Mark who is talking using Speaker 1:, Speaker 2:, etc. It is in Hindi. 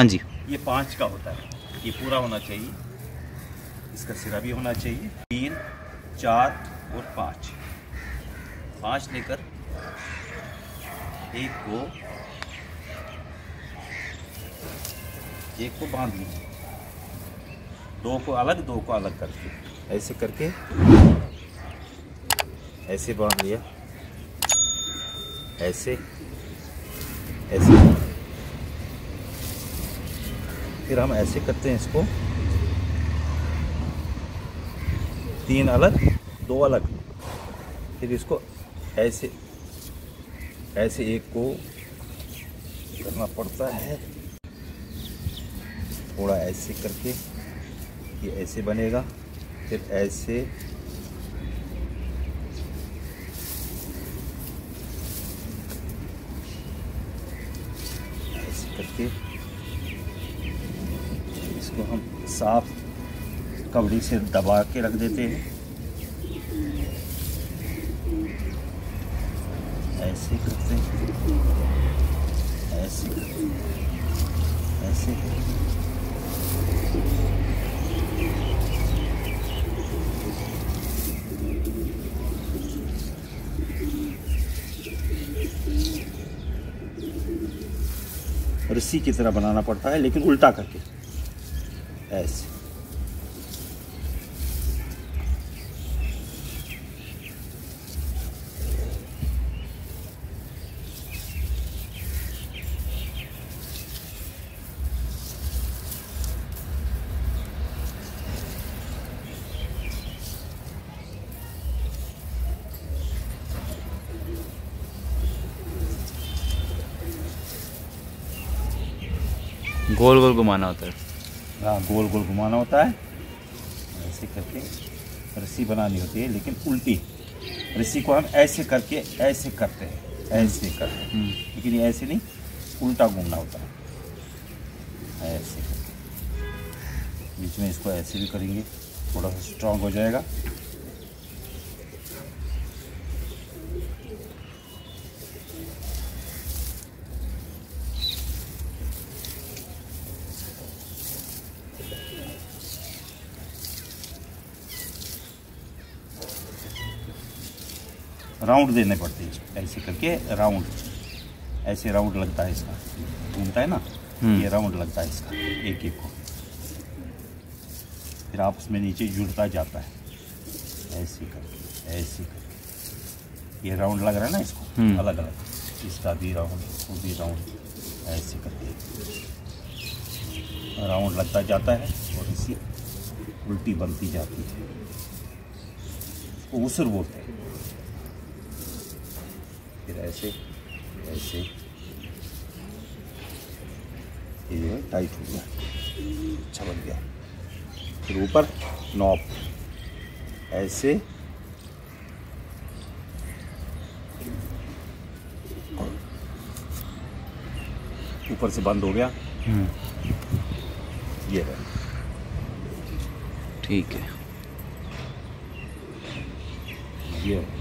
Speaker 1: हाँ जी।
Speaker 2: ये पाँच का होता है। ये पूरा होना चाहिए। इसका सिरा भी होना चाहिए। तीन, चार और पाँच। पाँच लेकर एक को एक को बाँध लीजिए। दो को अलग, दो को अलग करके। ऐसे करके। ऐसे बाँध लिया। ऐसे। ऐसे। फिर हम ऐसे करते हैं इसको। तीन अलग, दो अलग। फिर इसको ऐसे ऐसे एक को करना पड़ता है। थोड़ा ऐसे करके ये ऐसे बनेगा। फिर ऐसे ऐसे करके इसको हम साफ़ कवड़ी से दबा के रख देते हैं। ऐसे करते हैं। ऐसे करते हैं। ऐसे करते हैं। रस्सी की तरह बनाना पड़ता है, लेकिन उल्टा करके। ऐसे
Speaker 1: गोल गोल घुमाना होता है।
Speaker 2: गोल गोल घुमाना होता है। ऐसे करके रस्सी बनानी होती है लेकिन उल्टी। रस्सी को हम ऐसे करके ऐसे करते हैं ऐसे करते हैं। लेकिन ये ऐसे नहीं उल्टा घूमना होता है। ऐसे करके। बीच में इसको ऐसे भी करेंगे थोड़ा सा स्ट्रांग हो जाएगा। राउंड देने पड़ते हैं ऐसे करके राउंड। ऐसे राउंड लगता है इसका। घूमता है ना?
Speaker 1: हम्म।
Speaker 2: ये राउंड लगता है इसका एक एक को। फिर आपस में नीचे जुड़ता जाता है। ऐसे करके ऐसे करके। ये राउंड लग रहा है ना इसको?
Speaker 1: हम्म।
Speaker 2: अलग अलग इसका भी राउंड वो भी राउंड। ऐसे करके। राउंड लगता जाता है और इसी उल्टी बनती जाती है। उसको उसर बोलते हैं। ऐसे ऐसे ये जो है टाइट हो गया अच्छा बन गया फिर ऊपर नॉप ऐसे ऊपर से बंद हो गया। ये है।
Speaker 1: ठीक है।
Speaker 2: ये है।